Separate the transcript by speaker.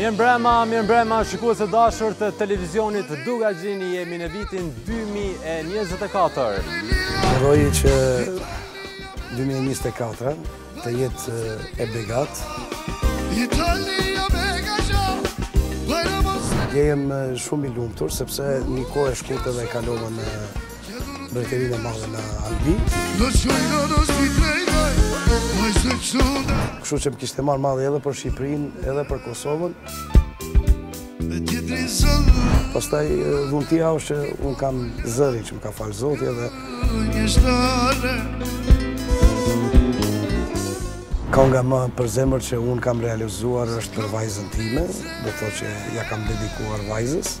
Speaker 1: Mirëmbrëma, mirëmbrëma, shikues të dashur të televizionit Dukagjini jemi në vitin 2024.
Speaker 2: Uroj që 2024 të jetë e begatë. Ndjehem shumë i lumtur, sepse një kohë e shkurtë edhe e kalova në Mbretërinë e madhe në Angli. Kështu që më kishte marrë malli edhe për Shqipërinë, edhe për Kosovën. Pastaj dhuntia është që unë kam zërin që më ka falë zoti edhe... Kanga më për zemër që unë kam realizuar është për vajzën time, do thotë që ia kam dedikuar vajzës.